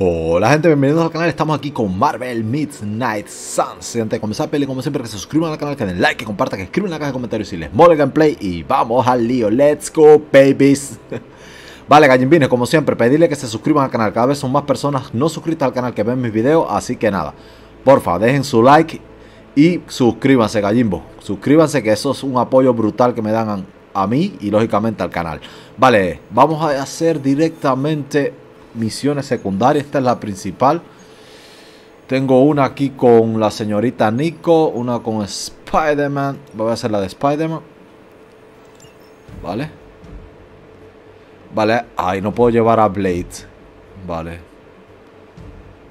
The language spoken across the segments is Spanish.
Hola gente, bienvenidos al canal, estamos aquí con Marvel Midnight Suns. Antes de comenzar peli, como siempre, que se suscriban al canal, que den like, que compartan, que escriban en la caja de comentarios si les mola el gameplay. Y vamos al lío, let's go babies. Vale, gallimbines, como siempre, pedirle que se suscriban al canal. Cada vez son más personas no suscritas al canal que ven mis videos, así que nada. Porfa, dejen su like y suscríbanse, gallimbo. Suscríbanse que eso es un apoyo brutal que me dan a mí y lógicamente al canal. Vale, vamos a hacer directamente misiones secundarias. Esta es la principal. Tengo una aquí con la señorita Nico, una con Spider-Man. Voy a hacer la de Spider-Man. Vale. Vale. Ay, no puedo llevar a Blade. Vale.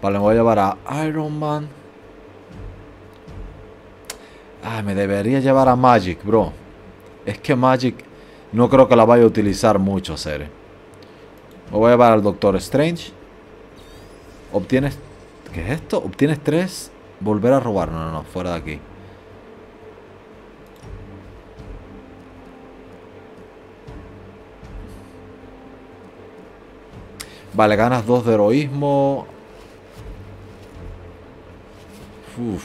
Vale, me voy a llevar a Iron Man. Ay, me debería llevar a Magic, bro. Es que Magic no creo que la vaya a utilizar mucho, Sere. Me voy a llevar al Doctor Strange. Obtienes... ¿Qué es esto? Obtienes tres. Volver a robar. No, no, no. Fuera de aquí. Vale, ganas dos de heroísmo. Uf.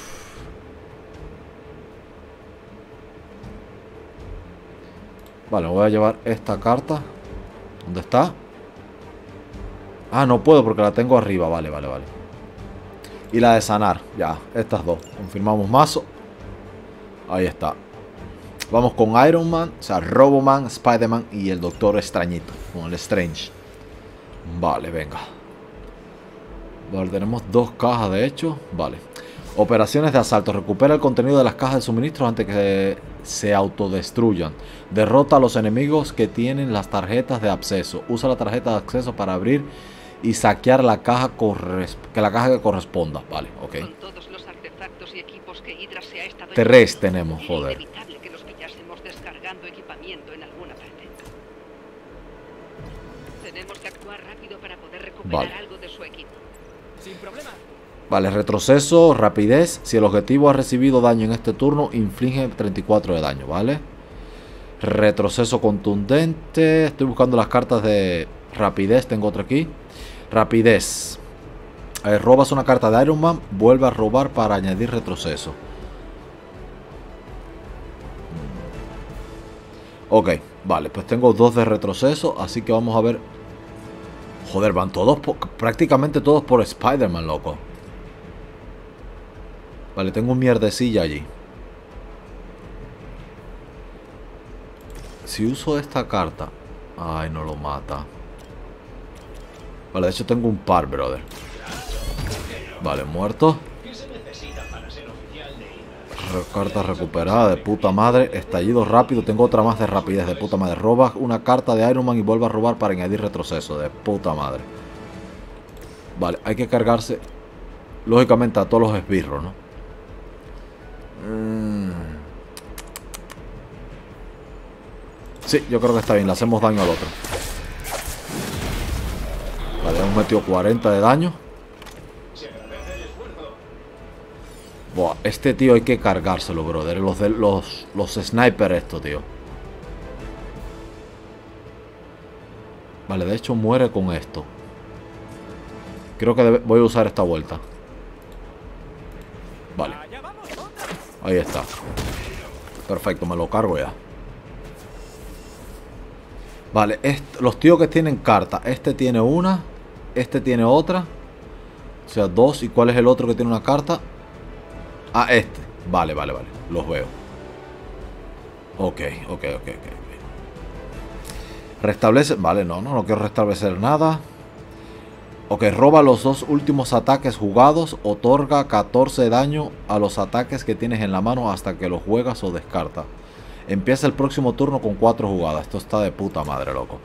Vale, voy a llevar esta carta. ¿Dónde está? Ah, no puedo porque la tengo arriba. Vale, vale, vale. Y la de sanar. Ya, estas dos. Confirmamos mazo. Ahí está. Vamos con Iron Man, o sea, Roboman, Spider-Man y el Doctor Extrañito. Con el Strange. Vale, venga. Vale, tenemos dos cajas de hecho. Vale. Operaciones de asalto. Recupera el contenido de las cajas de suministros antes que se autodestruyan. Derrota a los enemigos que tienen las tarjetas de acceso. Usa la tarjeta de acceso para abrir y saquear la caja que la caja que corresponda. Vale, ok. Con todos los artefactos y equipos que Hydra se ha estado Tres tenemos, joder. que los pillásemos descargando equipamiento en alguna parte. Tenemos que actuar rápido para poder recuperar vale. algo de su equipo. Sin problema. Vale, retroceso, rapidez. Si el objetivo ha recibido daño en este turno, inflige 34 de daño, ¿vale? Retroceso contundente. Estoy buscando las cartas de rapidez. Tengo otra aquí. Rapidez. robas una carta de Iron Man, vuelve a robar para añadir retroceso. Mm. Ok, vale, pues tengo dos de retroceso, así que vamos a ver... Joder, van todos, prácticamente todos por Spider-Man, loco. Vale, tengo un mierdecilla allí. Si uso esta carta... Ay, no lo mata. Vale, de hecho tengo un par, brother. Vale, muerto. Carta recuperada, de puta madre. Estallido rápido. Tengo otra más de rapidez, de puta madre. Roba una carta de Iron Man y vuelve a robar para añadir retroceso, de puta madre. Vale, hay que cargarse, lógicamente, a todos los esbirros, ¿no? Mm. Sí, yo creo que está bien. Le hacemos daño al otro. Vale, hemos metido 40 de daño. Buah, este tío hay que cargárselo, brother. Los, los, los snipers esto, tío. Vale, de hecho muere con esto. Creo que voy a usar esta vuelta. Vale. Ahí está. Perfecto, me lo cargo ya. Vale, los tíos que tienen carta. Este tiene una. Este tiene otra. O sea, dos. ¿Y cuál es el otro que tiene una carta? Ah, este. Vale, vale, vale. Los veo. Ok, ok, ok, ok. Restablece... Vale, no, no, no quiero restablecer nada. Ok, roba los dos últimos ataques jugados. Otorga 14 daño a los ataques que tienes en la mano hasta que los juegas o descarta. Empieza el próximo turno con cuatro jugadas. Esto está de puta madre, loco.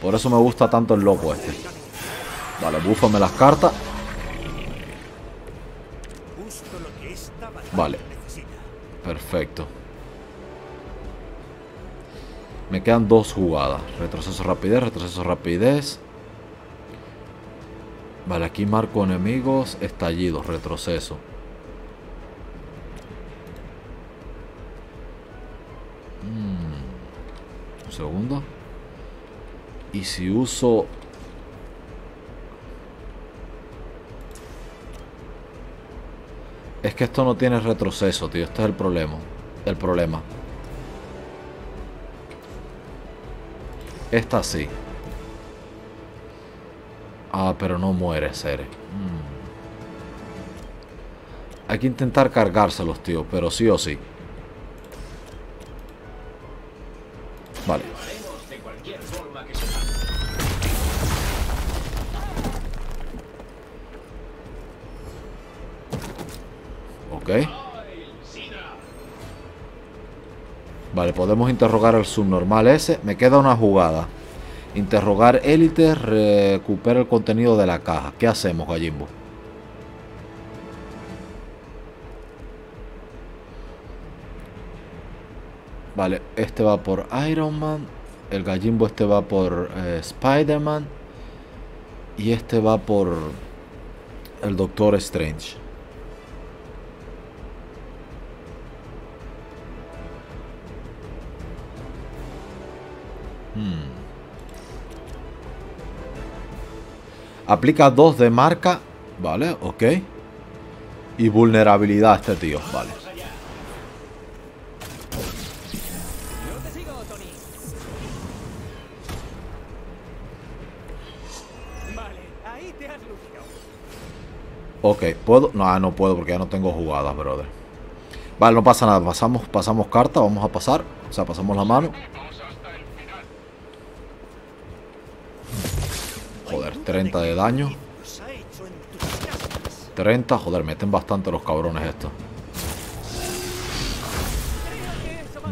Por eso me gusta tanto el loco este. Vale, búfame las cartas. Vale. Perfecto. Me quedan dos jugadas. Retroceso rapidez, retroceso rapidez. Vale, aquí marco enemigos, estallidos, retroceso. Mm. Un segundo. Y si uso Es que esto no tiene retroceso, tío. Este es el problema. El problema. Esta sí. Ah, pero no muere, Sere. Mm. Hay que intentar cargárselos, tío. Pero sí o sí. Vale. Vale, podemos interrogar al subnormal ese. Me queda una jugada. Interrogar élite, recupera el contenido de la caja. ¿Qué hacemos, Gallimbo? Vale, este va por Iron Man. El gallimbo este va por eh, Spider-Man. Y este va por el Doctor Strange. Hmm. Aplica dos de marca. Vale, ok. Y vulnerabilidad a este tío. Vale. Ok, ¿puedo? No, ah, no puedo porque ya no tengo jugadas, brother. Vale, no pasa nada. Pasamos, pasamos carta, vamos a pasar. O sea, pasamos la mano. 30 de daño. 30, joder, meten bastante los cabrones estos.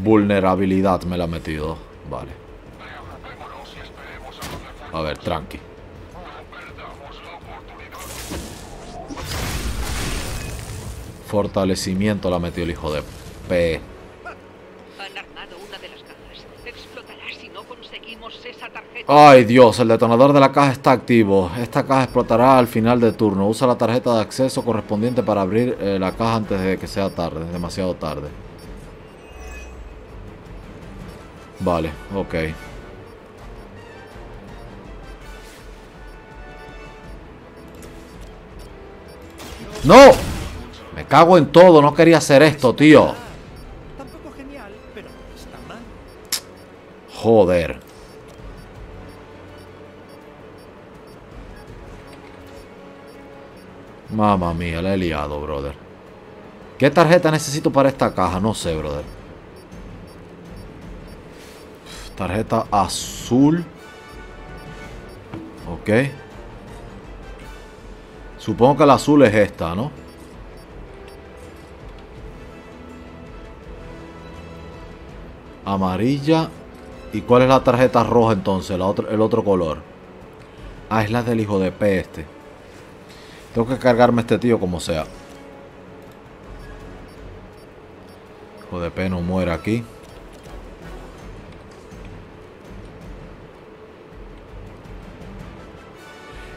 Vulnerabilidad me la ha metido. Vale. A ver, tranqui. Fortalecimiento la metió el hijo de P. Ay Dios, el detonador de la caja está activo. Esta caja explotará al final del turno. Usa la tarjeta de acceso correspondiente para abrir eh, la caja antes de que sea tarde, demasiado tarde. Vale, ok. ¡No! Me cago en todo, no quería hacer esto, tío. Joder. Mamma mía, la he liado, brother. ¿Qué tarjeta necesito para esta caja? No sé, brother. Tarjeta azul. Ok. Supongo que la azul es esta, ¿no? Amarilla. ¿Y cuál es la tarjeta roja entonces? el otro color. Ah, es la del hijo de P este. Tengo que cargarme a este tío como sea. Hijo de P no muere aquí.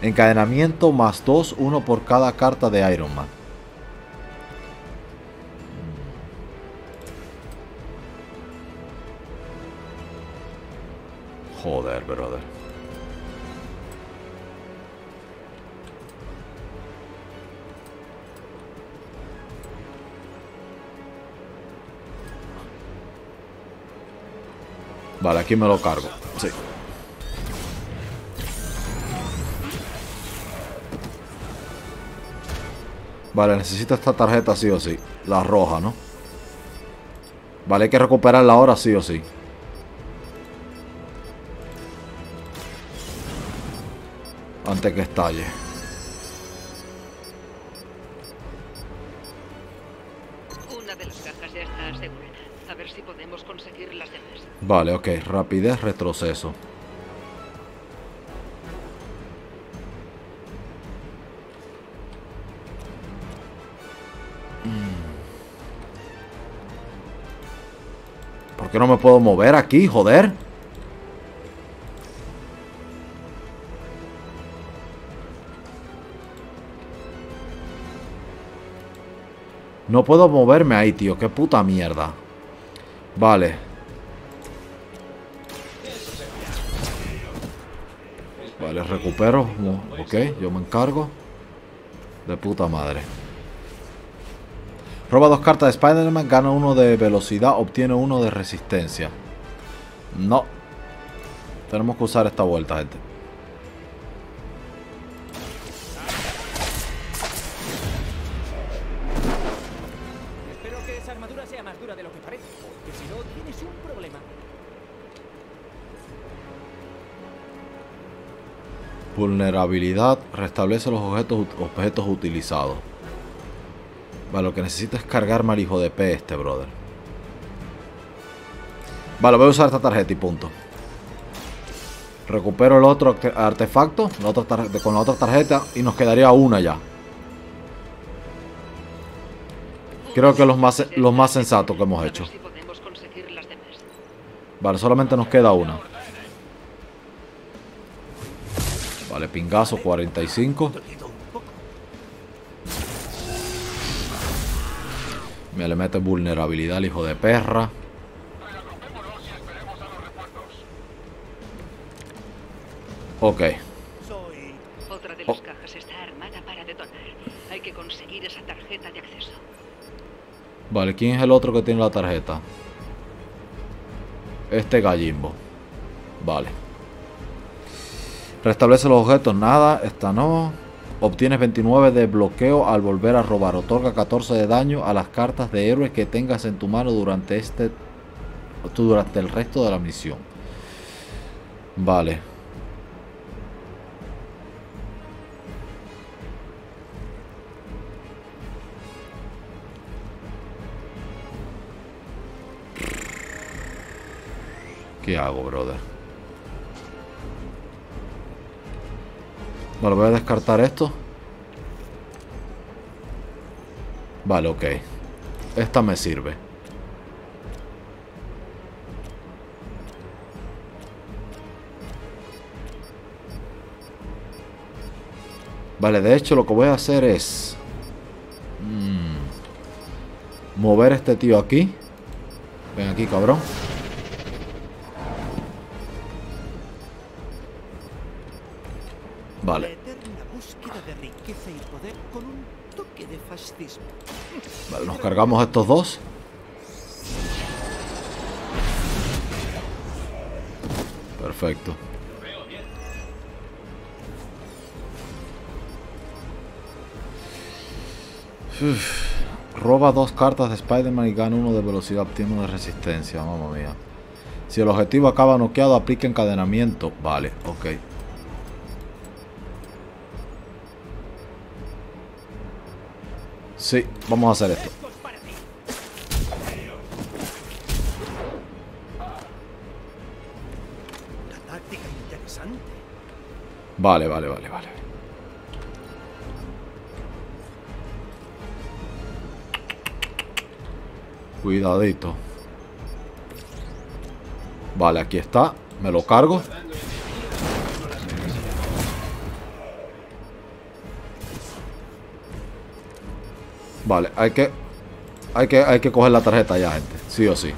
Encadenamiento más 2, uno por cada carta de Iron Man. Joder, brother. Vale, aquí me lo cargo. Sí. Vale, necesito esta tarjeta sí o sí. La roja, ¿no? Vale, hay que recuperarla ahora sí o sí. antes que estalle. Vale, ok. Rapidez, retroceso. Mm. ¿Por qué no me puedo mover aquí, joder? No puedo moverme ahí, tío. Qué puta mierda. Vale. Vale, recupero. Ok, yo me encargo. De puta madre. Roba dos cartas de Spider-Man, gana uno de velocidad, obtiene uno de resistencia. No. Tenemos que usar esta vuelta, gente. Vulnerabilidad. Restablece los objetos, objetos utilizados. Vale, lo que necesito es cargar mal hijo de P este, brother. Vale, voy a usar esta tarjeta y punto. Recupero el otro arte- artefacto la otra tar- con la otra tarjeta y nos quedaría una ya. Creo que es lo más, lo más sensato que hemos hecho. Vale, solamente nos queda una. Vale, pingazo 45. Me le mete vulnerabilidad al hijo de perra. Ok. Otra de Oh. las cajas está armada para detonar. Hay que conseguir esa tarjeta de acceso. Vale, ¿quién es el otro que tiene la tarjeta? Este gallimbo. Vale. Restablece los objetos. Nada, esta no. Obtienes 29 de bloqueo al volver a robar. Otorga 14 de daño a las cartas de héroes que tengas en tu mano durante este. Durante el resto de la misión. Vale. ¿Qué hago, brother? Vale, voy a descartar esto. Vale, ok. Esta me sirve. Vale, de hecho lo que voy a hacer es... mm, mover este tío aquí. Ven aquí, cabrón. Vale, eterna búsqueda de riqueza y poder con un toque de fascismo. Vale, nos cargamos estos dos. Perfecto. Roba dos cartas de Spider-Man y gana uno de velocidad, obtiene uno de resistencia, mamma mía. Si el objetivo acaba noqueado, aplica encadenamiento. Vale, ok. Sí, vamos a hacer esto. Vale, vale, vale, vale. Cuidadito. Vale, aquí está. Me lo cargo. Vale, hay que... Hay que, hay que coger la tarjeta ya, gente. Sí o sí.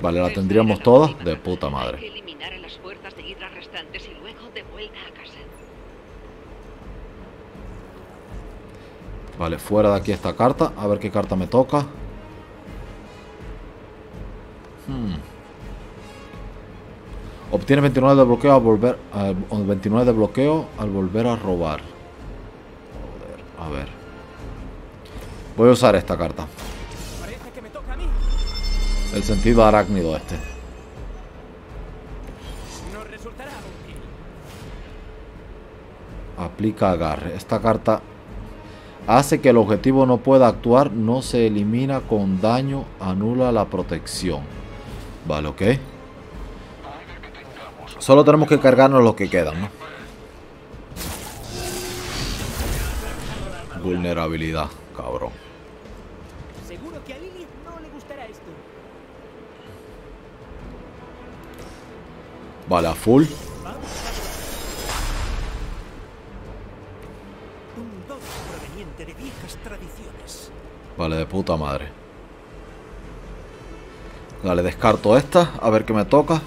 Vale, la tendríamos última de puta madre. Vale, fuera de aquí esta carta. A ver qué carta me toca. Obtiene 29 de bloqueo al volver. al- 29 de bloqueo al volver a robar. Joder, a ver. Voy a usar esta carta. El sentido arácnido este. Aplica agarre. Esta carta hace que el objetivo no pueda actuar, no se elimina con daño, anula la protección. Vale, ok. Solo tenemos que cargarnos los que quedan, ¿no? Vulnerabilidad, cabrón. Seguro que a Lily no le gustará esto. Vale, a full. Un don proveniente de viejas tradiciones. Vale, de puta madre. Vale, descarto esta, a ver qué me toca.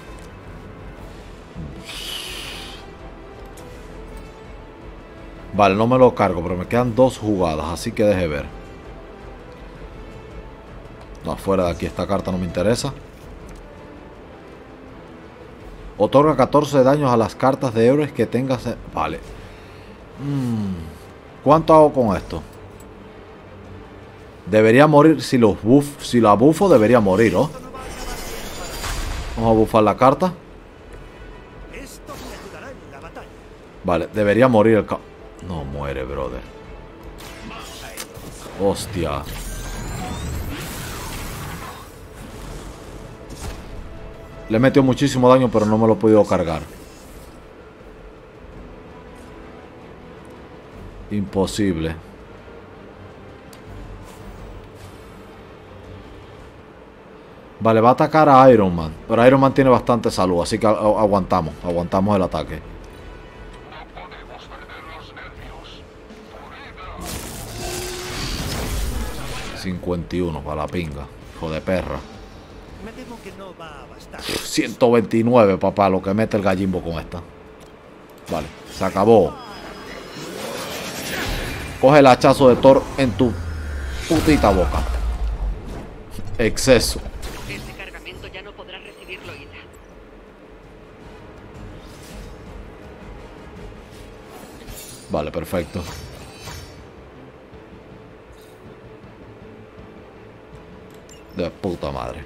Vale, no me lo cargo, pero me quedan dos jugadas, así que deje ver. No, fuera de aquí, esta carta no me interesa. Otorga 14 daños a las cartas de héroes que tengas... Vale. Mm, ¿Cuánto hago con esto? Debería morir si los buff, si la bufo debería morir, ¿no? Vamos a bufar la carta. Vale, debería morir el No muere, brother. Hostia. Le metió muchísimo daño, pero no me lo he podido cargar. Imposible. Vale, va a atacar a Iron Man. Pero Iron Man tiene bastante salud, así que aguantamos. Aguantamos el ataque. 51 para la pinga. Hijo de perra. 129, papá, lo que mete el gallimbo con esta. Vale, se acabó. Coge el hachazo de Thor en tu putita boca. Exceso. Vale, perfecto. De puta madre.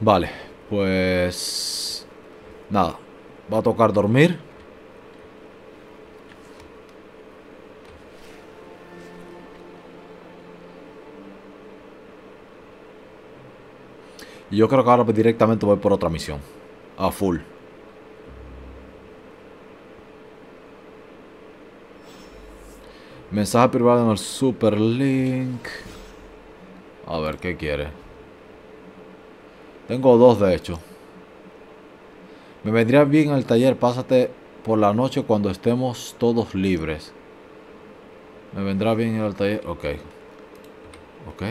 Vale, pues... Nada, va a tocar dormir. Y yo creo que ahora directamente voy por otra misión. A full. Mensaje privado en el Superlink. A ver, ¿qué quiere? Tengo dos, de hecho. Me vendría bien el taller. Pásate por la noche cuando estemos todos libres. Me vendrá bien el taller. Ok. Ok.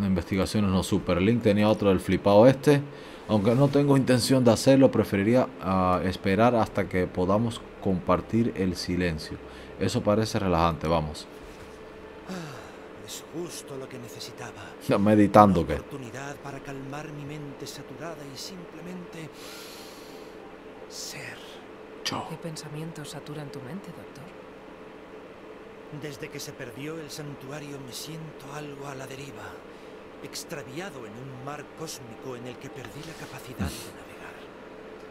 Investigaciones no Superlink. Tenía otro del flipado este. Aunque no tengo intención de hacerlo, preferiría ah, esperar hasta que podamos compartir el silencio. Eso parece relajante, vamos. Ah, es justo lo que necesitaba. Meditando Una oportunidad para calmar mi mente saturada y simplemente ser. Yo. ¿Qué pensamientos saturan tu mente, doctor? Desde que se perdió el santuario me siento algo a la deriva extraviado en un mar cósmico en el que perdí la capacidad.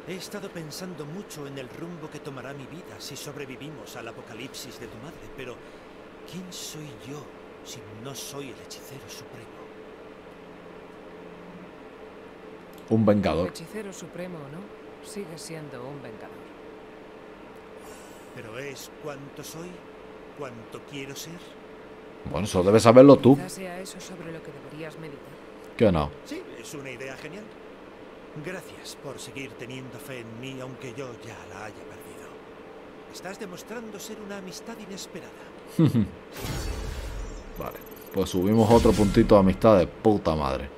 He estado pensando mucho en el rumbo que tomará mi vida si sobrevivimos al apocalipsis de tu madre, pero ¿quién soy yo si no soy el hechicero supremo? Un vengador. hechicero supremo, ¿no? Sigue siendo un vengador. Pero es cuánto soy, cuánto quiero ser. Bueno, eso debes saberlo tú. sea eso sobre lo que deberías meditar. ¿Qué no? Sí, es una idea genial. Gracias por seguir teniendo fe en mí, aunque yo ya la haya perdido. Estás demostrando ser una amistad inesperada. vale, pues subimos otro puntito de amistad de puta madre.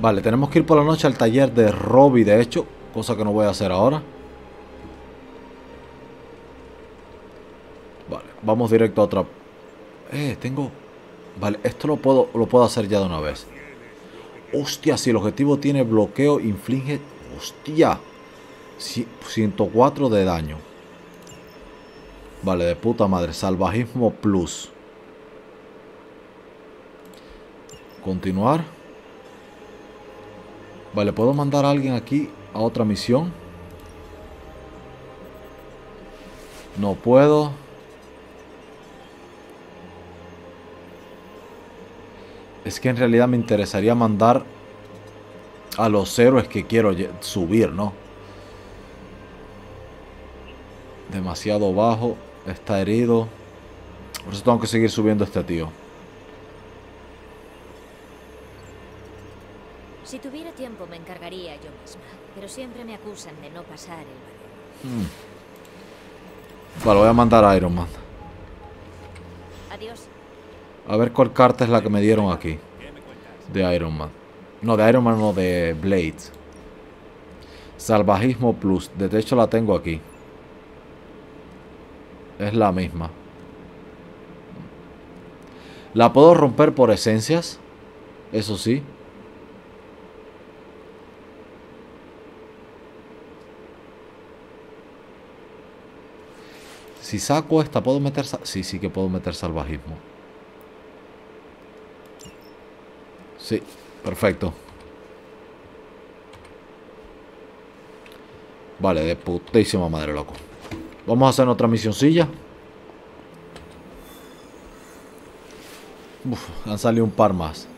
Vale, tenemos que ir por la noche al taller de Robbie, de hecho, cosa que no voy a hacer ahora. Vamos directo a otra... Eh, tengo... Vale, esto lo puedo, lo puedo hacer ya de una vez. Hostia, si el objetivo tiene bloqueo, inflige... Hostia. 104 de daño. Vale, de puta madre. Salvajismo plus. Continuar. Vale, ¿puedo mandar a alguien aquí a otra misión? No puedo. Es que en realidad me interesaría mandar a los héroes que quiero subir, ¿no? Demasiado bajo. Está herido. Por eso tengo que seguir subiendo a este tío. Si tuviera tiempo me encargaría yo misma. Pero siempre me acusan de no pasar el balón. Hmm. Vale, voy a mandar a Iron Man. Adiós. A ver cuál carta es la que me dieron aquí. De Iron Man. No, de Iron Man, no, de Blade. Salvajismo Plus. De hecho la tengo aquí. Es la misma. La puedo romper por esencias. Eso sí. Si saco esta, ¿puedo meter... Sí, sí que puedo meter salvajismo. Sí, perfecto. Vale, de putísima madre, loco. Vamos a hacer otra misioncilla. Uf, han salido un par más.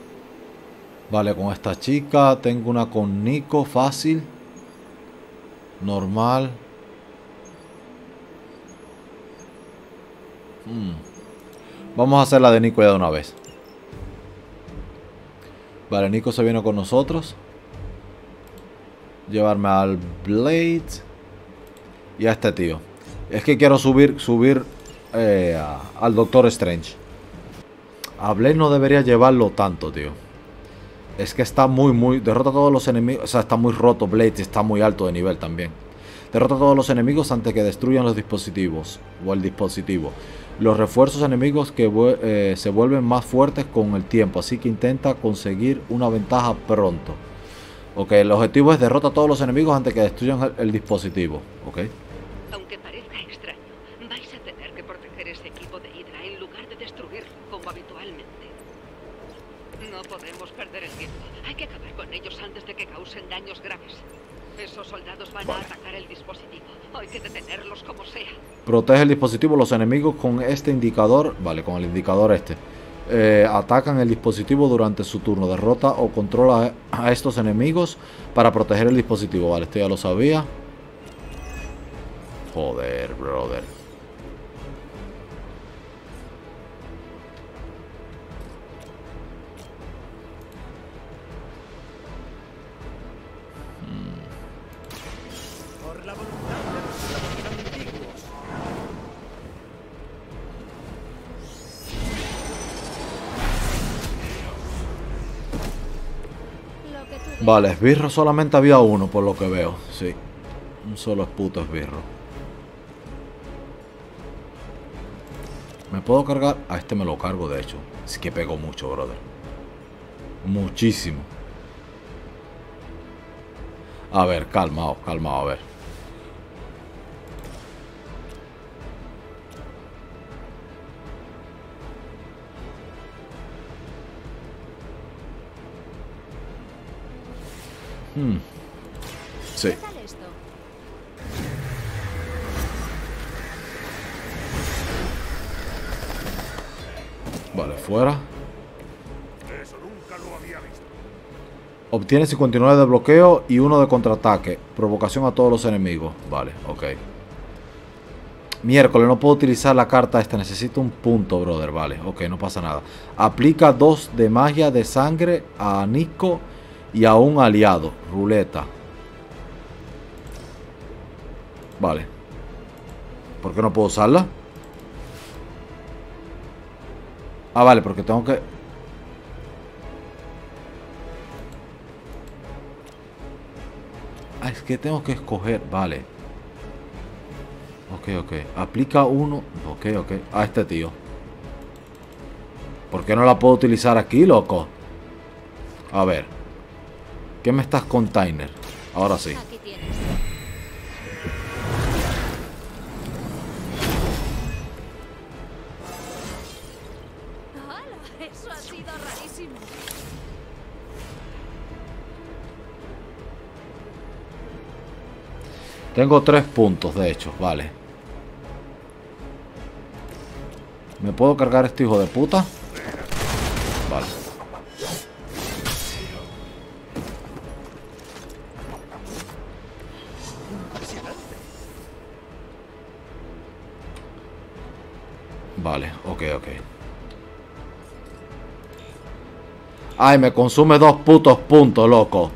Vale, con esta chica. Tengo una con Nico, fácil. Normal. Mm. Vamos a hacer la de Nico ya de una vez. Vale, Nico se viene con nosotros. Llevarme al Blade. Y a este tío. Es que quiero subir, subir eh, al Doctor Strange. A Blade no debería llevarlo tanto, tío. Es que está muy, muy... Derrota a todos los enemigos. O sea, está muy roto Blade y está muy alto de nivel también. Derrota a todos los enemigos antes que destruyan los dispositivos. O el dispositivo. Los refuerzos enemigos que eh, se vuelven más fuertes con el tiempo. Así que intenta conseguir una ventaja pronto. Ok, el objetivo es derrota a todos los enemigos antes que destruyan el, el dispositivo. Ok. Aunque parezca extraño, vais a tener que proteger ese equipo de Hydra en lugar de destruirlo como habitualmente. No podemos perder el tiempo. Hay que acabar con ellos antes de que causen daños graves. Esos soldados van a atacar el dispositivo. Hay que detenerlos como sea. Protege el dispositivo. Los enemigos con este indicador, vale, con el indicador este, eh, atacan el dispositivo durante su turno. Derrota o controla a estos enemigos para proteger el dispositivo. Vale, esto ya lo sabía. Joder, brother. Vale, esbirro solamente había uno, por lo que veo. Sí. Un solo puto esbirro. ¿Me puedo cargar? A este me lo cargo, de hecho. Es que pego mucho, brother. Muchísimo. A ver, calmao, calmao, a ver. Hmm. Sí. Vale, fuera. Obtiene 59 de bloqueo y uno de contraataque. Provocación a todos los enemigos. Vale, ok. Miércoles, no puedo utilizar la carta esta. Necesito un punto, brother. Vale, ok, no pasa nada. Aplica 2 de magia de sangre a Nico y a un aliado. Ruleta. Vale. ¿Por qué no puedo usarla? Ah, vale, porque tengo que... Ah, es que tengo que escoger. Vale. Ok, ok. Aplica uno. Ok, ok. A este tío. ¿Por qué no la puedo utilizar aquí, loco? A ver. ¿Qué me estás container? Ahora sí. Tengo tres puntos, de hecho. Vale. ¿Me puedo cargar este hijo de puta? Vale, ok, ok. Ay, me consume dos putos puntos, loco.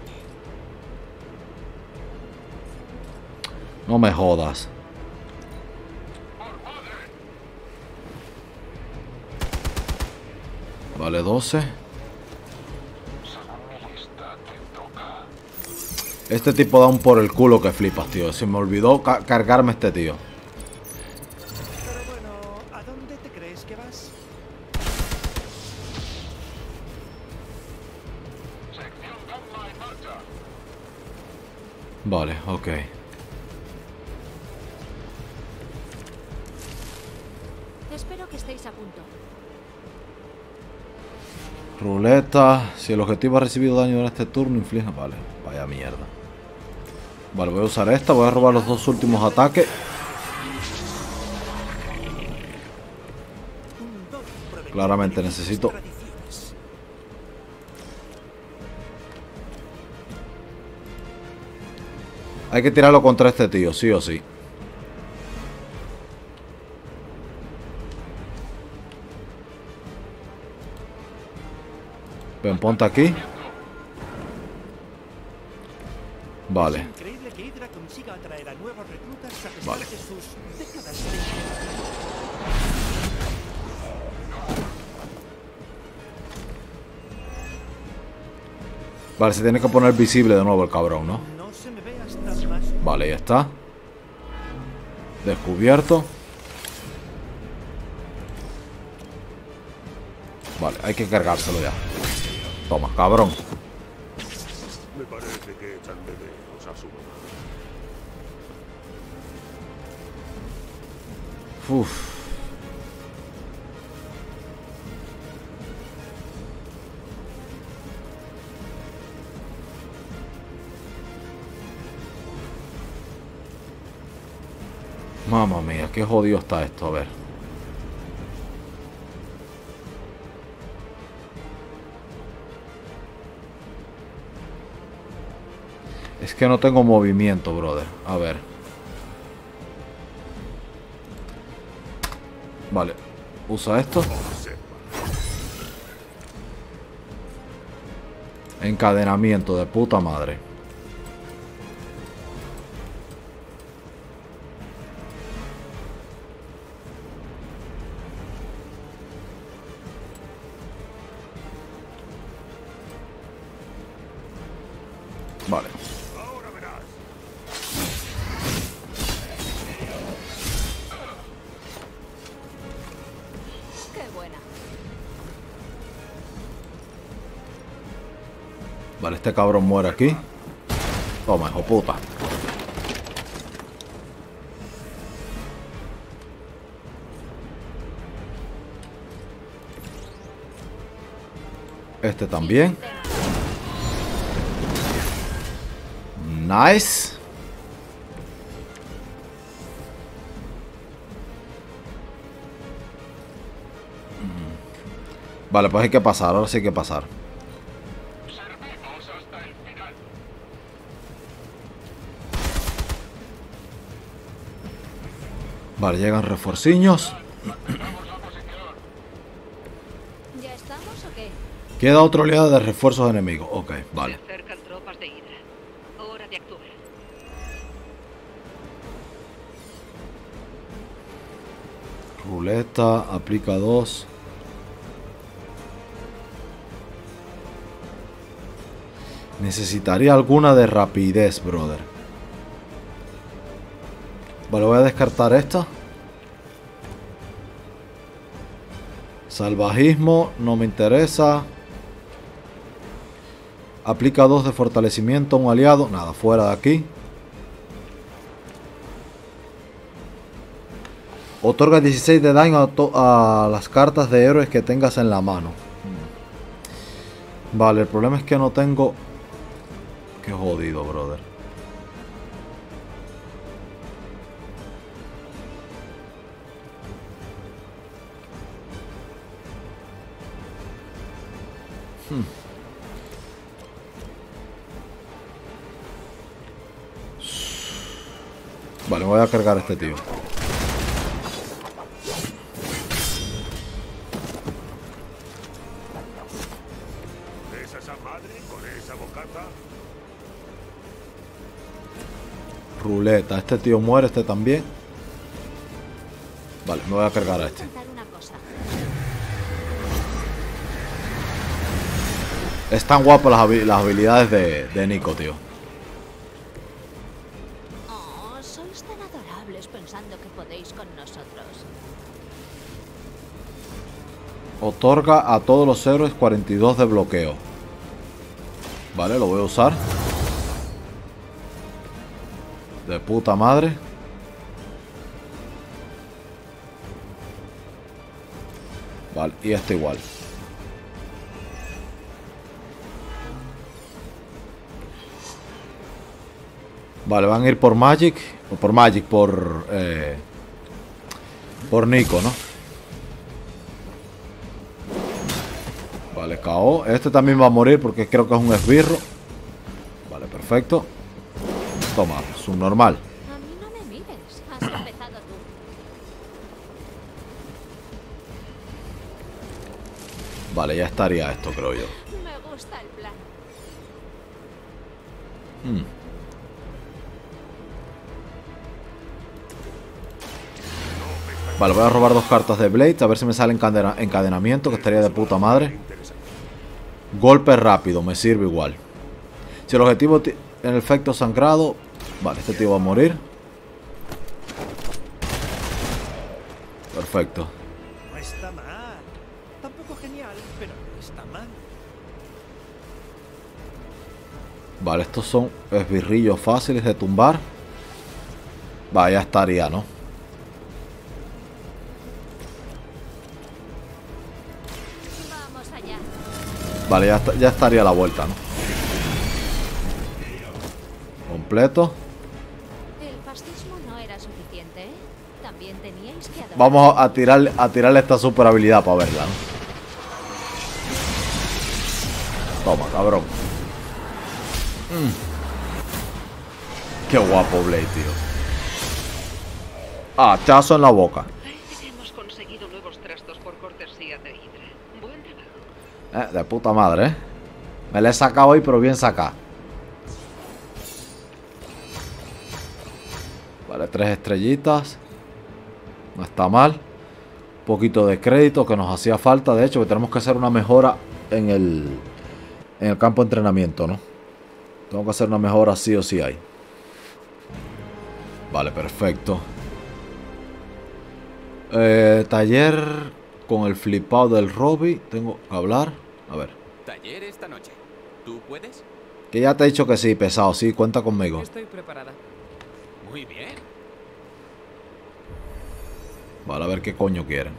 No me jodas. Vale, 12. Este tipo da un por el culo que flipas, tío. Se me olvidó ca- cargarme este tío. Vale, ok. Espero que estéis a punto. Ruleta. Si el objetivo ha recibido daño en este turno, inflige. Vale, vaya mierda. Vale, voy a usar esta. Voy a robar los dos últimos ataques. Claramente necesito- Hay que tirarlo contra este tío, sí o sí. Ven, ponte aquí. Vale. Vale. Vale, se tiene que poner visible de nuevo el cabrón, ¿no? Vale, ya está. Descubierto. Vale, hay que cargárselo ya. Toma, cabrón. Me parece que echan de menos a su mamá. Uf. Qué jodido está esto, a ver. Es que no tengo movimiento, brother. A ver. Vale. Usa esto. Encadenamiento de puta madre. Este cabrón muere aquí. Toma, hijo puta. Este también. Nice. Vale, pues hay que pasar, ahora sí hay que pasar. Vale, llegan refuerciños. ¿Ya estamos o qué? Queda otra oleada de refuerzos enemigos. Ok, vale. Ruleta, aplica dos. Necesitaría alguna de rapidez, brother. Vale, voy a descartar esta. Salvajismo, no me interesa. Aplica dos de fortalecimiento a un aliado. Nada, fuera de aquí. Otorga 16 de daño a, a las cartas de héroes que tengas en la mano. Vale, el problema es que no tengo... Qué jodido, brother. Hmm. Vale, voy a cargar a este tío. Ruleta. Este tío muere, este también. Vale, me voy a cargar a este. Están guapas las, las habilidades de, Nico, tío. Oh, sois tan adorables pensando que podéis con nosotros. Otorga a todos los héroes 42 de bloqueo. Vale, lo voy a usar. De puta madre. Vale, y este igual. Vale, van a ir por Magic. O por Magic, por... Eh, por Nico, ¿no? Vale, KO. Este también va a morir porque creo que es un esbirro. Vale, perfecto. Toma, es un normal. A mí no me mires. Has empezado tú. Vale, ya estaría esto, creo yo. Vale, voy a robar dos cartas de Blade. A ver si me sale encadena- encadenamiento, que estaría de puta madre. Golpe rápido, me sirve igual. Si el objetivo tiene el efecto sangrado... Vale, este tío va a morir. Perfecto. No está mal. Tampoco genial, pero no está mal. Vale, estos son esbirrillos fáciles de tumbar. Vale, ya estaría, ¿no? Vale, ya, está- ya estaría la vuelta, ¿no? Completo. ¿eh? Vamos a tirarle, a tirarle esta super habilidad para verla, ¿no? Toma, cabrón. Mm. Qué guapo Blade, tío. Ah, chazo en la boca. Parece que hemos conseguido nuevos trastos por cortesía de Hydra. Buen trabajo. Eh, de puta madre, ¿eh? Me la he sacado hoy, pero bien sacado. Vale, tres estrellitas. No está mal. Un poquito de crédito que nos hacía falta. De hecho, que tenemos que hacer una mejora en el, en el campo de entrenamiento, ¿no? Tengo que hacer una mejora sí o sí hay. Vale, perfecto. Eh, taller con el flipado del Robby. Tengo que hablar. A ver. Taller esta noche. ¿Tú puedes? Que ya te he dicho que sí, pesado. Sí, cuenta conmigo. Estoy preparada. Muy bien. Vale, a ver qué coño quieren.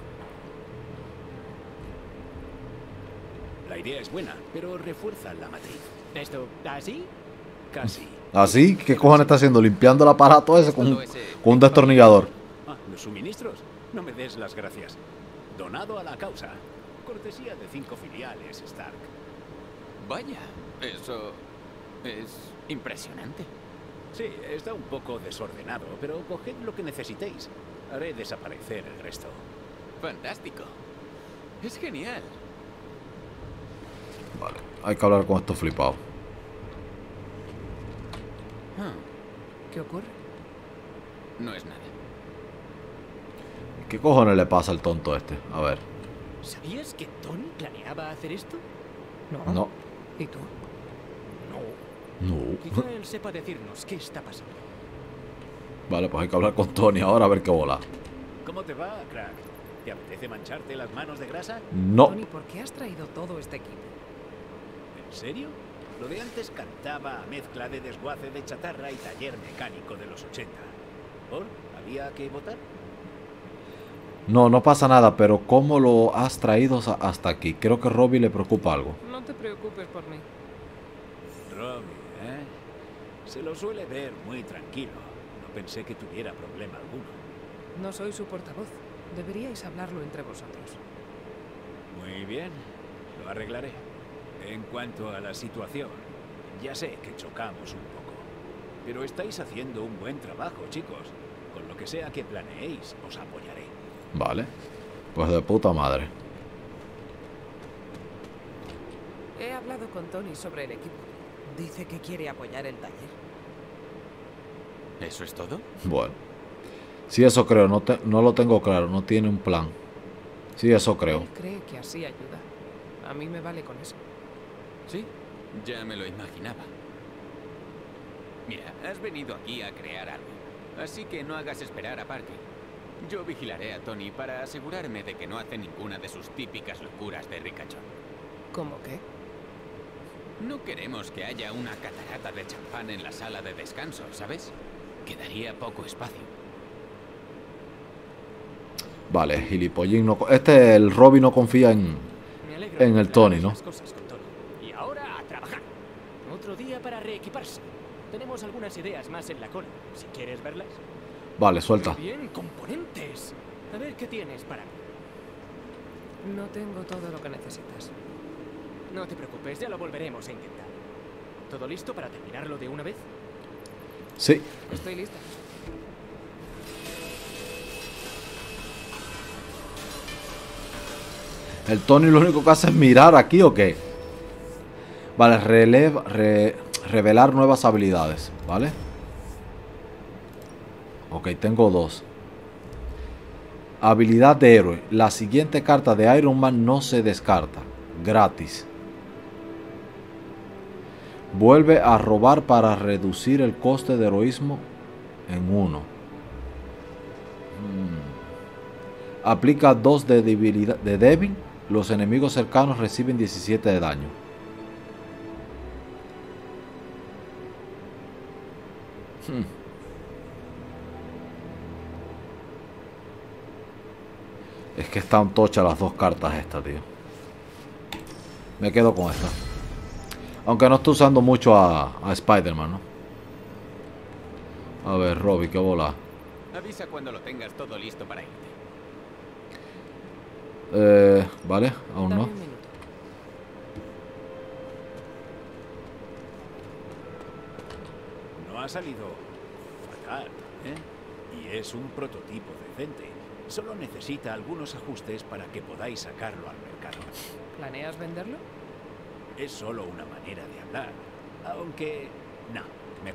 La idea es buena, pero refuerza la matriz. ¿Esto así? Casi. ¿Así? ¿Qué cojones está haciendo? ¿Limpiando el aparato ese con, un- Todo ese con un destornillador? Ah, los suministros. No me des las gracias. Donado a la causa. Cortesía de cinco filiales, Stark. Vaya, eso es impresionante. Sí, está un poco desordenado, pero coged lo que necesitéis. Haré desaparecer el resto. Fantástico. Es genial. Vale, hay que hablar con estos flipados. ¿Qué ocurre? no es nada. ¿Qué cojones le pasa al tonto este? A ver. ¿Sabías que Tony planeaba hacer esto? No. No. ¿Y tú? No. No. Quizá él sepa decirnos qué está pasando. Vale, pues hay que hablar con Tony ahora a ver qué bola. ¿Cómo te va, crack? ¿Te apetece mancharte las manos de grasa? No. Tony, ¿por qué has traído todo este equipo? ¿En serio? Lo de antes cantaba a mezcla de desguace de chatarra y taller mecánico de los 80. ¿Por? ¿Había que votar? No, no pasa nada, pero ¿cómo lo has traído hasta aquí? Creo que Robbie le preocupa algo. No te preocupes por mí. Robbie, ¿eh? Se lo suele ver muy tranquilo. No pensé que tuviera problema alguno. No soy su portavoz. Deberíais hablarlo entre vosotros. Muy bien, lo arreglaré. En cuanto a la situación, ya sé que chocamos un poco. Pero estáis haciendo un buen trabajo, chicos. Con lo que sea que planeéis, os apoyaré. Vale. Pues de puta madre. He hablado con Tony sobre el equipo. Dice que quiere apoyar el taller. ¿Eso es todo? Bueno. Sí, eso creo. No, te- no lo tengo claro. No tiene un plan. Sí, eso creo. Él cree que así ayuda. A mí me vale con eso. Sí, ya me lo imaginaba. Mira, has venido aquí a crear algo. Así que no hagas esperar a Parker. Yo vigilaré a Tony para asegurarme de que no hace ninguna de sus típicas locuras de ricachón. ¿Cómo qué? No queremos que haya una catarata de champán en la sala de descanso, ¿sabes? Quedaría poco espacio. Vale, gilipollín no... Este, el Robin no confía en... En el Tony, ¿no? Y ahora a trabajar. Otro día para reequiparse. Tenemos algunas ideas más en la cola. Si quieres verlas. Vale, suelta. Bien, componentes. A ver qué tienes para mí. No tengo todo lo que necesitas. No te preocupes, ya lo volveremos a intentar. ¿Todo listo para terminarlo de una vez? Sí. Estoy lista. El Tony lo único que hace es mirar aquí o qué. Vale, releva, re- revelar nuevas habilidades, ¿vale? Ok, tengo dos. Habilidad de héroe. La siguiente carta de Iron Man no se descarta. Gratis. Vuelve a robar para reducir el coste de heroísmo en uno. Hmm. Aplica 2 de debilidad de débil. Los enemigos cercanos reciben 17 de daño. Hmm. Es que están tochas las dos cartas estas, tío. Me quedo con esta. Aunque no estoy usando mucho a, a Spider-Man, ¿no? A ver, Robby, qué bola. Avisa cuando lo tengas todo listo para irte. Eh, vale, aún no. No ha salido fatal, ¿eh? Y es un prototipo decente. Solo necesita algunos ajustes para que podáis sacarlo al mercado. ¿Planeas venderlo? Es solo una manera de hablar. Aunque... No, me...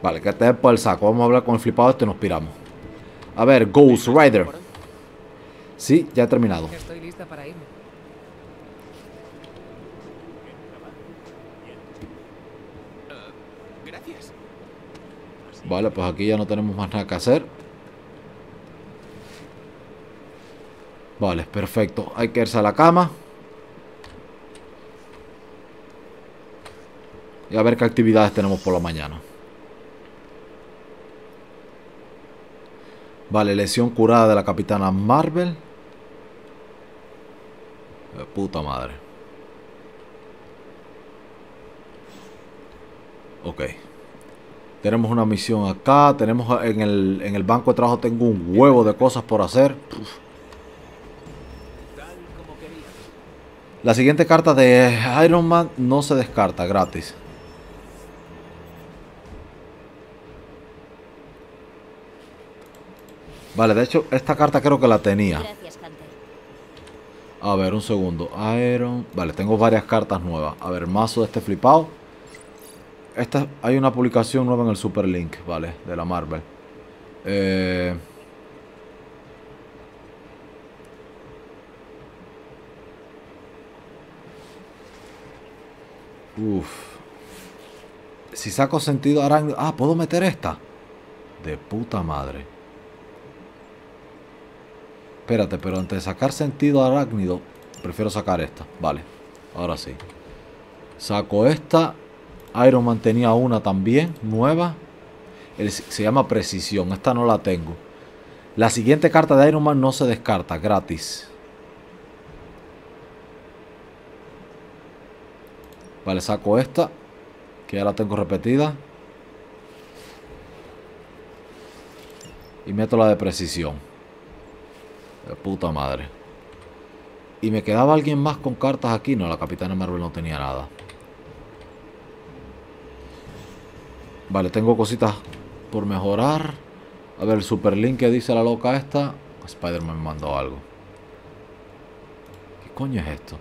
Vale, que te por el saco. Vamos a hablar con el flipado este y nos piramos. A ver, Ghost Rider. Sí, ya he terminado. Estoy lista para irme. Eh, gracias. Vale, pues aquí ya no tenemos más nada que hacer. Vale, perfecto. Hay que irse a la cama. Y a ver qué actividades tenemos por la mañana. Vale, lesión curada de la capitana Marvel. De puta madre. Ok. Tenemos una misión acá. Tenemos en el, en el banco de trabajo tengo un huevo de cosas por hacer. La siguiente carta de Iron Man no se descarta, gratis. Vale, de hecho, esta carta creo que la tenía. Gracias. A ver, un segundo. Iron. Vale, tengo varias cartas nuevas. A ver, mazo de este flipado. Esta, hay una publicación nueva en el Super Link, vale, de la Marvel. Eh, Uf. Si saco sentido arácnido. Ah, puedo meter esta. De puta madre. Espérate, pero antes de sacar sentido arácnido, prefiero sacar esta. Vale, ahora sí. Saco esta. Iron Man tenía una también, nueva. Se llama Precisión. Esta no la tengo. La siguiente carta de Iron Man no se descarta, gratis. Vale, saco esta. Que ya la tengo repetida. Y meto la de precisión. De puta madre. Y me quedaba alguien más con cartas aquí. No, la Capitana Marvel no tenía nada. Vale, tengo cositas por mejorar. A ver, el Super Link que dice la loca esta. Spider-Man me mandó algo. ¿Qué coño es esto?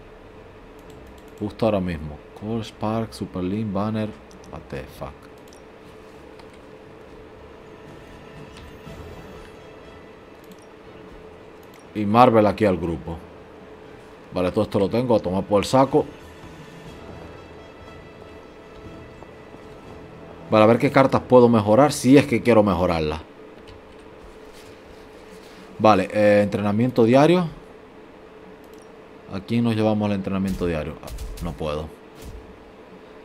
Justo ahora mismo. Core Spark, Super Link, Banner. What the fuck. Y Marvel aquí al grupo. Vale, todo esto lo tengo a tomar por el saco. Vale, a ver qué cartas puedo mejorar si es que quiero mejorarlas. Vale, eh, entrenamiento diario. ¿A quién nos llevamos al entrenamiento diario? Ah, no puedo.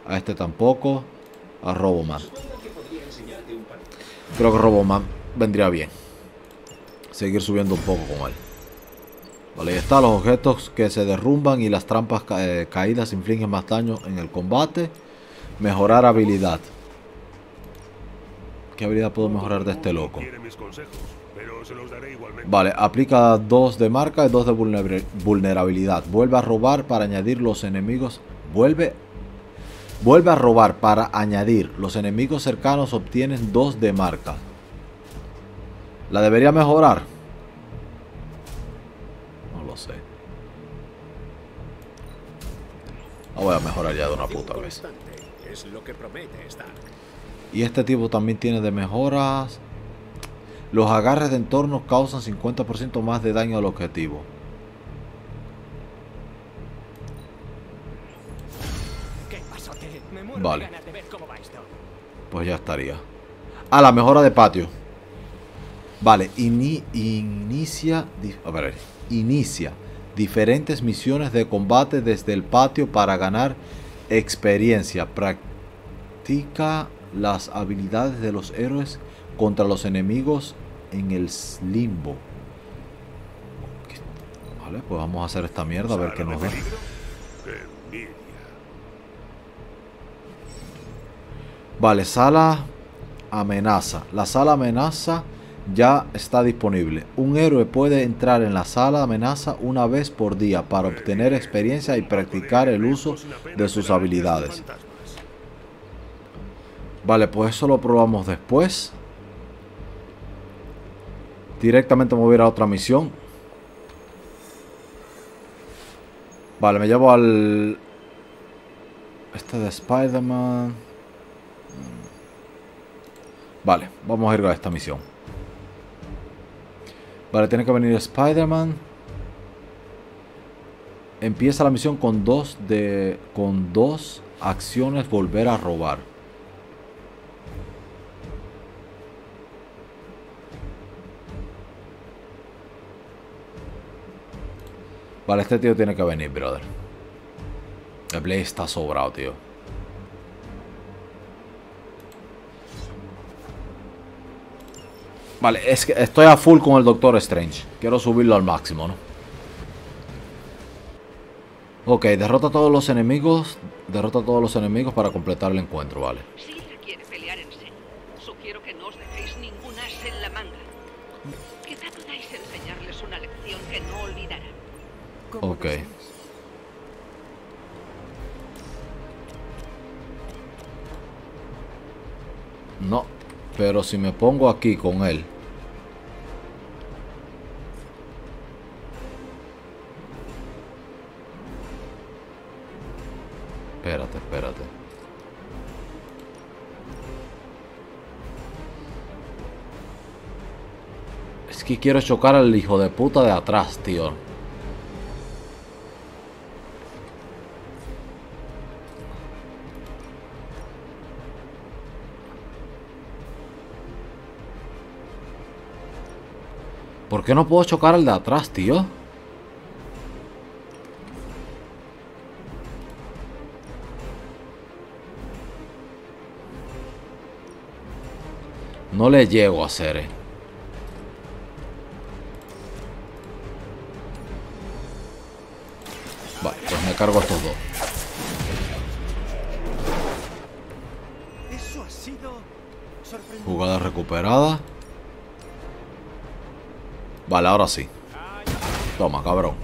A este tampoco. A Roboman. Creo que Roboman vendría bien. Seguir subiendo un poco con él. Vale, ahí está. Los objetos que se derrumban y las trampas ca- eh, caídas infligen más daño en el combate. Mejorar habilidad. ¿Qué habilidad puedo mejorar de este loco? Vale, aplica 2 de marca y 2 de vulner- vulnerabilidad. Vuelve a robar para añadir los enemigos. Vuelve. Vuelve a robar para añadir. Los enemigos cercanos obtienen 2 de marca. ¿La debería mejorar? No lo sé. La voy a mejorar ya de una puta vez. Y este tipo también tiene de mejoras. Los agarres de entorno causan 50% más de daño al objetivo. Pues ya estaría. Ah, la mejora de patio. Vale, ini- inicia. ver, inicia diferentes misiones de combate desde el patio para ganar experiencia. Practica las habilidades de los héroes contra los enemigos en el limbo. Vale, pues vamos a hacer esta mierda a ver qué ¿Sala de nos da. Vale, sala amenaza. La sala amenaza ya está disponible. Un héroe puede entrar en la sala amenaza una vez por día para obtener experiencia y practicar el uso de sus habilidades. Vale, pues eso lo probamos después. Directamente me voy a ir a otra misión. Vale, me llevo al... Este de Spider-Man. Vale, vamos a ir a esta misión. Vale, tiene que venir Spider-Man. Empieza la misión con dos de. con dos acciones volver a robar. Vale, este tío tiene que venir, brother. El Blaze está sobrado, tío. Vale, es que estoy a full con el Doctor Strange. Quiero subirlo al máximo, ¿no? Ok, derrota a todos los enemigos. Derrota a todos los enemigos para completar el encuentro, vale. Si Hydra quiere pelear en serio, sugiero que no os dejéis ningún as en la manga. Quizá podáis enseñarles una lección que no olvidarán. ¿Cómo Ok. No, pero si me pongo aquí con él. Que quiero chocar al hijo de puta de atrás, tío. ¿Por qué no puedo chocar al de atrás, tío? No le llego a hacer, cargo a estos dos. Eso ha sido sorprendente. Jugada recuperada. Vale, ahora sí. Toma, cabrón.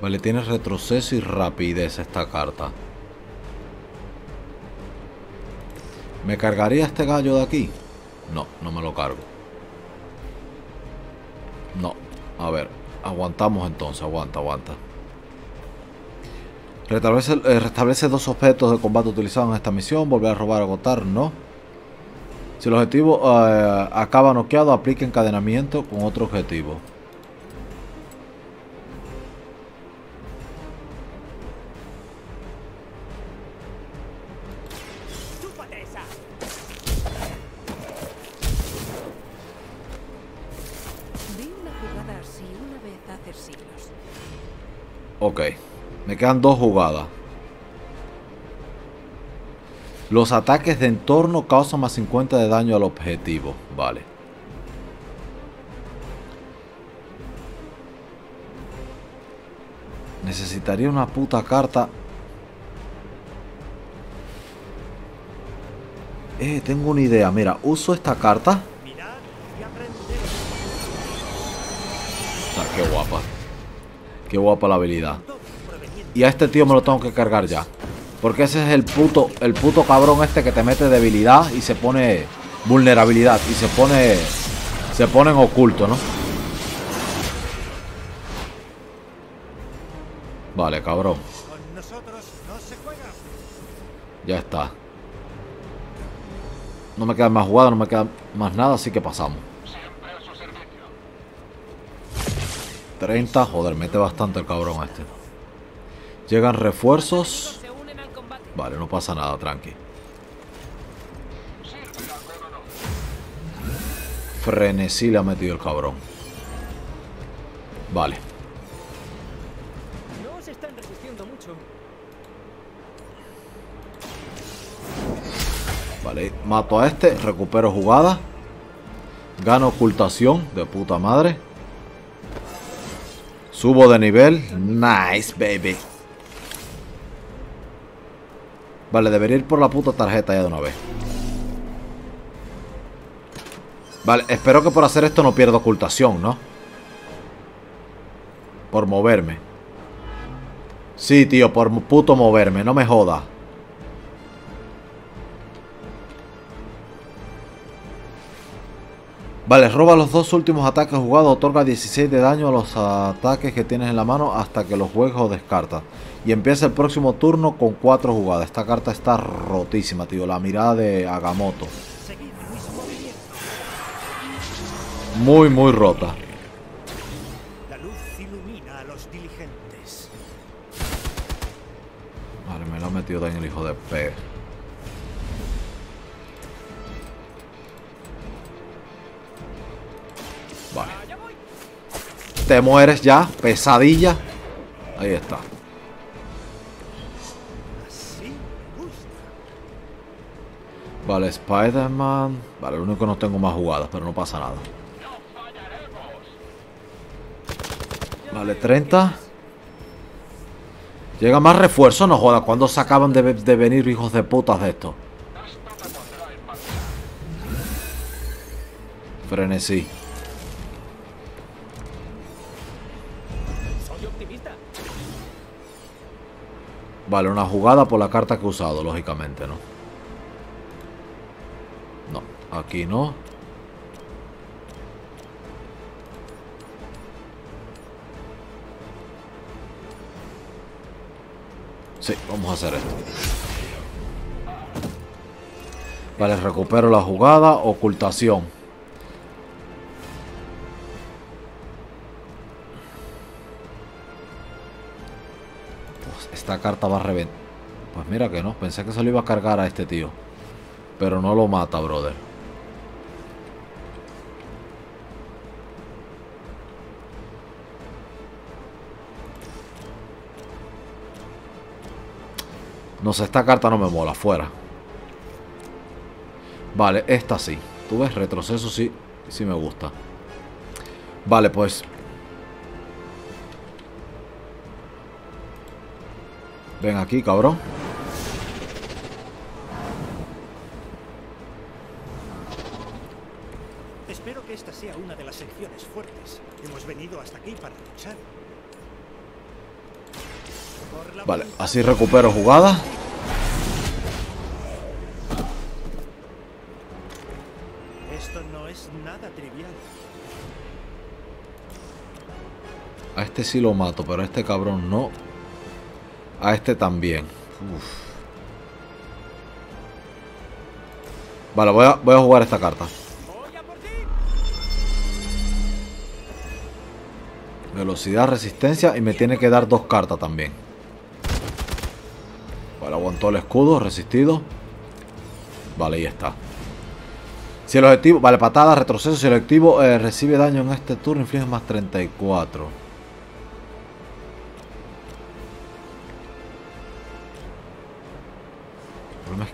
Vale, tiene retroceso y rapidez esta carta. ¿Me cargaría este gallo de aquí? No, no me lo cargo. A ver, aguantamos entonces, aguanta, aguanta. Restablece, eh, restablece dos objetos de combate utilizados en esta misión. Volver a robar, agotar, no. Si el objetivo eh, acaba noqueado, aplica encadenamiento con otro objetivo. Quedan dos jugadas. Los ataques de entorno causan más 50 de daño al objetivo. Vale. Necesitaría una puta carta. Eh, tengo una idea. Mira, uso esta carta. Qué guapa. Qué guapa la habilidad. Y a este tío me lo tengo que cargar ya. Porque ese es el puto, el puto cabrón este que te mete debilidad y se pone vulnerabilidad. Y se pone, se pone en oculto, ¿no? Vale, cabrón. Ya está. No me queda más jugada, no me queda más nada, así que pasamos. 30, joder, mete bastante el cabrón este. Llegan refuerzos. Vale, no pasa nada, tranqui. Frenesí le ha metido el cabrón. Vale. No se están resistiendo mucho. Vale, mato a este, recupero jugada. Gano ocultación, de puta madre. Subo de nivel. Nice, baby. Vale, debería ir por la puta tarjeta ya de una vez. Vale, espero que por hacer esto no pierda ocultación, ¿no? Por moverme. Sí, tío, por puto moverme, no me jodas. Vale, roba los dos últimos ataques jugados, otorga 16 de daño a los ataques que tienes en la mano hasta que los juegues o descartas. Y empieza el próximo turno con 4 jugadas. Esta carta está rotísima, tío. La mirada de Agamotto. Muy, muy rota. La luz ilumina a los diligentes. Vale, me lo ha metido daño el hijo de P. Vale. Te mueres ya, pesadilla. Ahí está. Vale, Spider-Man. Vale, lo único que no tengo más jugadas, pero no pasa nada. Vale, 30. Llega más refuerzo, no joda. ¿Cuándo se acaban de, de venir hijos de putas de esto? Frenesí. Vale, una jugada por la carta que he usado, lógicamente, ¿no? Aquí no. Sí, vamos a hacer esto. Vale, recupero la jugada. Ocultación. Esta carta va a reventar. Pues mira que no. Pensé que se lo iba a cargar a este tío. Pero no lo mata, brother. No sé, esta carta no me mola, fuera. Vale, esta sí. Tú ves, retroceso sí, sí me gusta. Vale, pues. Ven aquí, cabrón. Espero que esta sea una de las secciones fuertes. Hemos venido hasta aquí para luchar. Vale, así recupero jugada. Este sí lo mato, pero este cabrón no. A este también. Vale, voy a, jugar esta carta. Velocidad, resistencia y me tiene que dar dos cartas también. Vale, aguantó el escudo, resistido. Vale, ahí está. Si el objetivo... Vale, patada, retroceso. Si el objetivo eh, recibe daño en este turno, inflige más 34.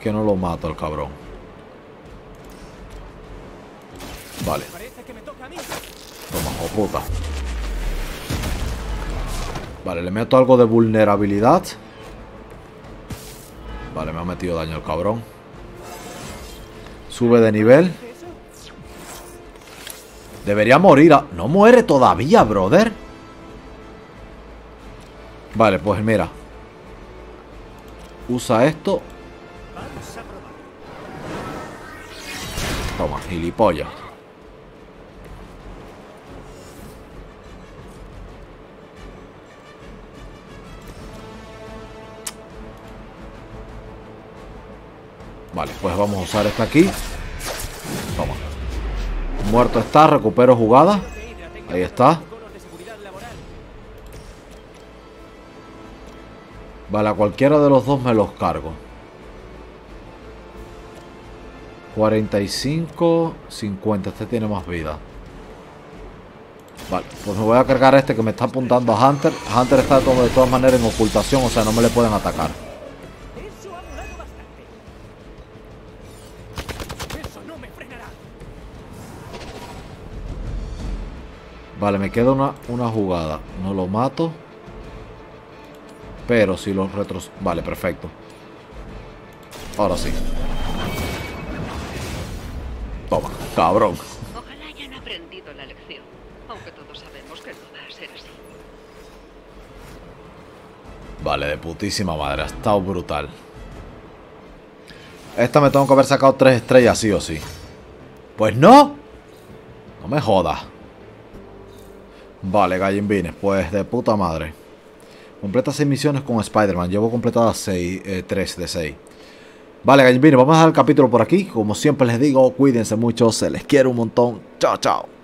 Que no lo mato el cabrón. Vale. Toma, hijo puta. Vale, le meto algo de vulnerabilidad. Vale, me ha metido daño el cabrón. Sube de nivel. Debería morir. No muere todavía, brother. Vale, pues mira. Usa esto. Toma, gilipollas. Vale, pues vamos a usar esta aquí. Toma. Muerto está, recupero jugada. Ahí está. Vale, a cualquiera de los dos me los cargo. 45, 50. Este tiene más vida. Vale, pues me voy a cargar a este que me está apuntando a Hunter. Hunter está de to- de todas maneras en ocultación, o sea, no me le pueden atacar. Vale, me queda una, una jugada. No lo mato. Pero si los retros... Vale, perfecto. Ahora sí. Cabrón. Ojalá hayan aprendido la lección, aunque todos sabemos que no va a ser así. Vale, de putísima madre. Ha estado brutal. Esta me tengo que haber sacado tres estrellas, sí o sí. Pues no. No me jodas. Vale, gallimbines. Pues de puta madre. Completa 6 misiones con Spider-Man. Llevo completadas 6, 3 de 6. Vale, gallimbines. Vamos a dejar el capítulo por aquí. Como siempre les digo, cuídense mucho. Se les quiere un montón. Chao, chao.